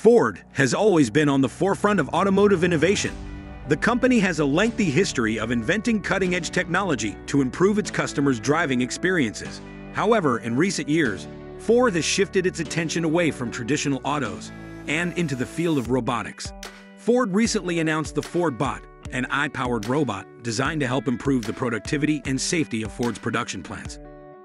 Ford has always been on the forefront of automotive innovation. The company has a lengthy history of inventing cutting edge technology to improve its customers' driving experiences. However, in recent years, Ford has shifted its attention away from traditional autos and into the field of robotics. Ford recently announced the Ford Bot, an AI powered robot designed to help improve the productivity and safety of Ford's production plants.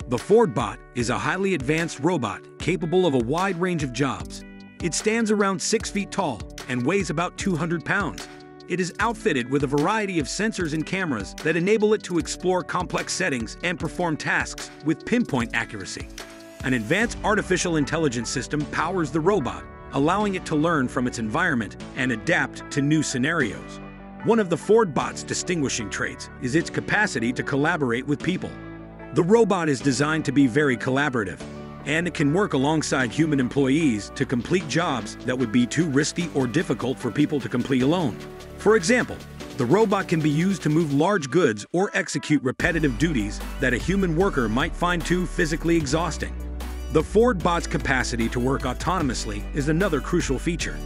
The Ford Bot is a highly advanced robot capable of a wide range of jobs. It stands around 6 feet tall and weighs about 200 pounds. It is outfitted with a variety of sensors and cameras that enable it to explore complex settings and perform tasks with pinpoint accuracy. An advanced artificial intelligence system powers the robot, allowing it to learn from its environment and adapt to new scenarios. One of the Ford Bot's distinguishing traits is its capacity to collaborate with people. The robot is designed to be very collaborative, and it can work alongside human employees to complete jobs that would be too risky or difficult for people to complete alone. For example, the robot can be used to move large goods or execute repetitive duties that a human worker might find too physically exhausting. The Ford Bot's capacity to work autonomously is another crucial feature.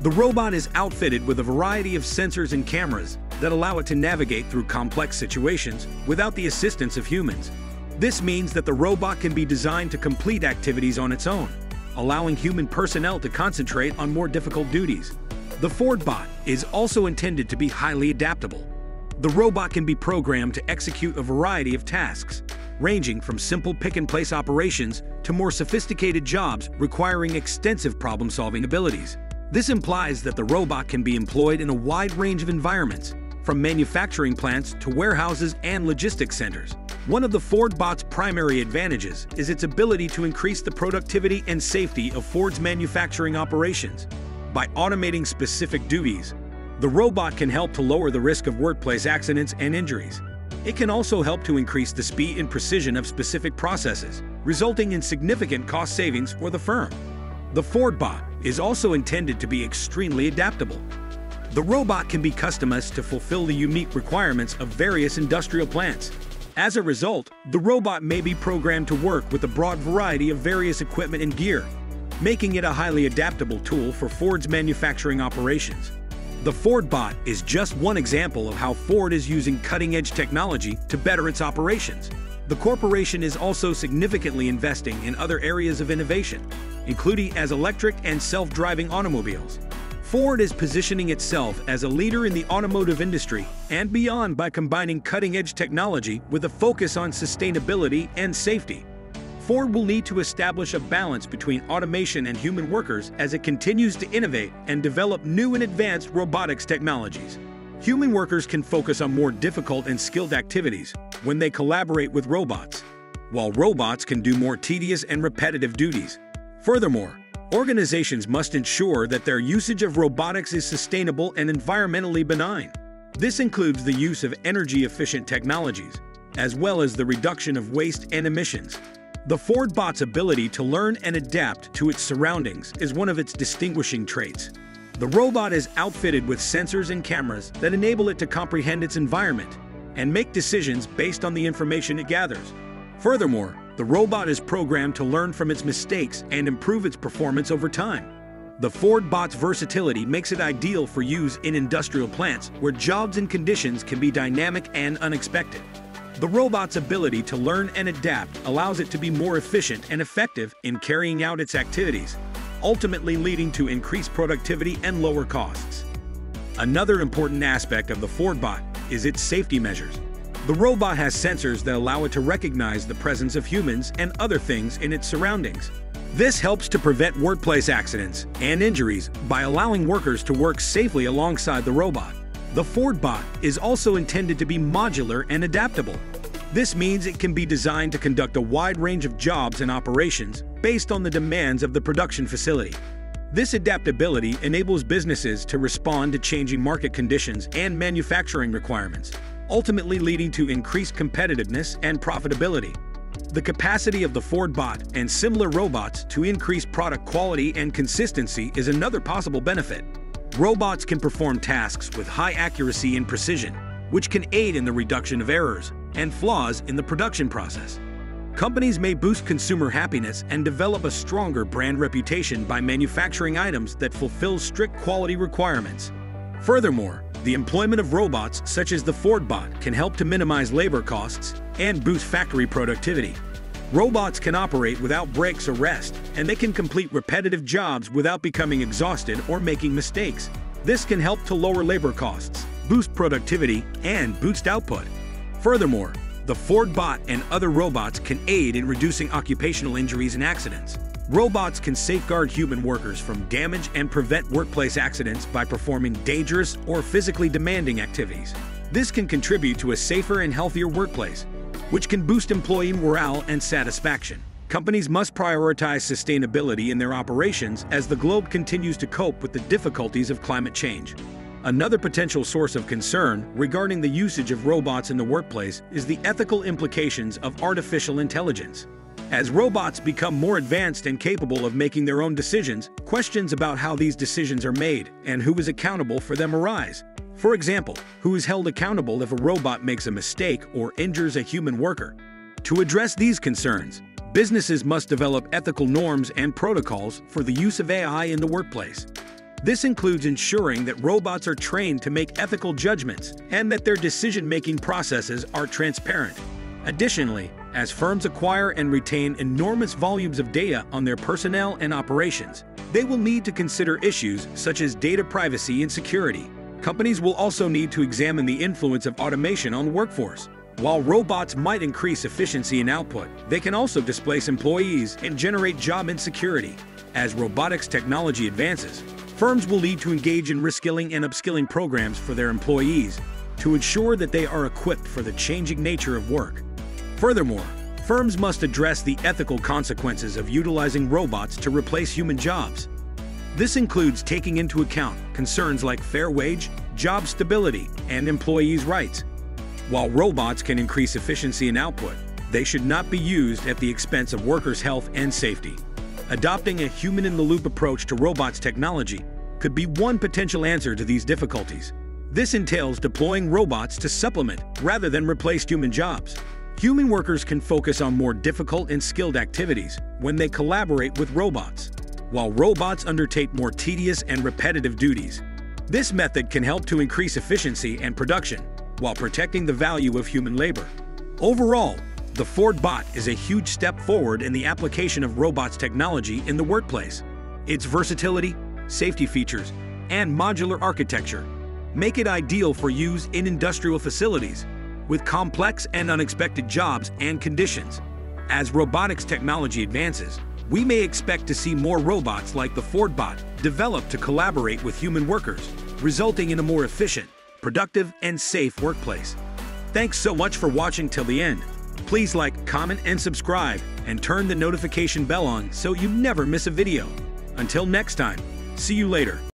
The robot is outfitted with a variety of sensors and cameras that allow it to navigate through complex situations without the assistance of humans. This means that the robot can be designed to complete activities on its own, allowing human personnel to concentrate on more difficult duties. The Ford Bot is also intended to be highly adaptable. The robot can be programmed to execute a variety of tasks, ranging from simple pick-and-place operations to more sophisticated jobs requiring extensive problem-solving abilities. This implies that the robot can be employed in a wide range of environments, from manufacturing plants to warehouses and logistics centers. One of the Ford Bot's primary advantages is its ability to increase the productivity and safety of Ford's manufacturing operations. By automating specific duties, the robot can help to lower the risk of workplace accidents and injuries. It can also help to increase the speed and precision of specific processes, resulting in significant cost savings for the firm. The Ford Bot is also intended to be extremely adaptable. The robot can be customized to fulfill the unique requirements of various industrial plants. As a result, the robot may be programmed to work with a broad variety of various equipment and gear, making it a highly adaptable tool for Ford's manufacturing operations. The Ford Bot is just one example of how Ford is using cutting-edge technology to better its operations. The corporation is also significantly investing in other areas of innovation, including as electric and self-driving automobiles. Ford is positioning itself as a leader in the automotive industry and beyond by combining cutting-edge technology with a focus on sustainability and safety. Ford will need to establish a balance between automation and human workers as it continues to innovate and develop new and advanced robotics technologies. Human workers can focus on more difficult and skilled activities when they collaborate with robots, while robots can do more tedious and repetitive duties. Furthermore, organizations must ensure that their usage of robotics is sustainable and environmentally benign. This includes the use of energy-efficient technologies, as well as the reduction of waste and emissions. The Ford Bot's ability to learn and adapt to its surroundings is one of its distinguishing traits. The robot is outfitted with sensors and cameras that enable it to comprehend its environment and make decisions based on the information it gathers. Furthermore, the robot is programmed to learn from its mistakes and improve its performance over time. The Ford Bot's versatility makes it ideal for use in industrial plants where jobs and conditions can be dynamic and unexpected. The robot's ability to learn and adapt allows it to be more efficient and effective in carrying out its activities, ultimately leading to increased productivity and lower costs. Another important aspect of the Ford Bot is its safety measures. The robot has sensors that allow it to recognize the presence of humans and other things in its surroundings. This helps to prevent workplace accidents and injuries by allowing workers to work safely alongside the robot. The Ford Bot is also intended to be modular and adaptable. This means it can be designed to conduct a wide range of jobs and operations based on the demands of the production facility. This adaptability enables businesses to respond to changing market conditions and manufacturing requirements, ultimately leading to increased competitiveness and profitability. The capacity of the Ford Bot and similar robots to increase product quality and consistency is another possible benefit. Robots can perform tasks with high accuracy and precision, which can aid in the reduction of errors and flaws in the production process. Companies may boost consumer happiness and develop a stronger brand reputation by manufacturing items that fulfill strict quality requirements. Furthermore, the employment of robots such as the Ford bot can help to minimize labor costs and boost factory productivity. Robots can operate without breaks or rest, and they can complete repetitive jobs without becoming exhausted or making mistakes. This can help to lower labor costs, boost productivity, and boost output. Furthermore, the Ford bot and other robots can aid in reducing occupational injuries and accidents. Robots can safeguard human workers from damage and prevent workplace accidents by performing dangerous or physically demanding activities. This can contribute to a safer and healthier workplace, which can boost employee morale and satisfaction. Companies must prioritize sustainability in their operations as the globe continues to cope with the difficulties of climate change. Another potential source of concern regarding the usage of robots in the workplace is the ethical implications of artificial intelligence. As robots become more advanced and capable of making their own decisions, questions about how these decisions are made and who is accountable for them arise. For example, who is held accountable if a robot makes a mistake or injures a human worker? To address these concerns, businesses must develop ethical norms and protocols for the use of AI in the workplace. This includes ensuring that robots are trained to make ethical judgments and that their decision-making processes are transparent. Additionally, as firms acquire and retain enormous volumes of data on their personnel and operations, they will need to consider issues such as data privacy and security. Companies will also need to examine the influence of automation on workforce. While robots might increase efficiency and output, they can also displace employees and generate job insecurity. As robotics technology advances, firms will need to engage in reskilling and upskilling programs for their employees to ensure that they are equipped for the changing nature of work. Furthermore, firms must address the ethical consequences of utilizing robots to replace human jobs. This includes taking into account concerns like fair wage, job stability, and employees' rights. While robots can increase efficiency and output, they should not be used at the expense of workers' health and safety. Adopting a human-in-the-loop approach to robots technology could be one potential answer to these difficulties. This entails deploying robots to supplement rather than replace human jobs. Human workers can focus on more difficult and skilled activities when they collaborate with robots while robots undertake more tedious and repetitive duties. This method can help to increase efficiency and production while protecting the value of human labor. Overall, the Ford Bot is a huge step forward in the application of robots technology in the workplace. Its versatility, safety features, and modular architecture make it ideal for use in industrial facilities with complex and unexpected jobs and conditions. As robotics technology advances, we may expect to see more robots like the Ford bot develop to collaborate with human workers, resulting in a more efficient, productive, and safe workplace. Thanks so much for watching till the end. Please like, comment, and subscribe, and turn the notification bell on so you never miss a video. Until next time, see you later.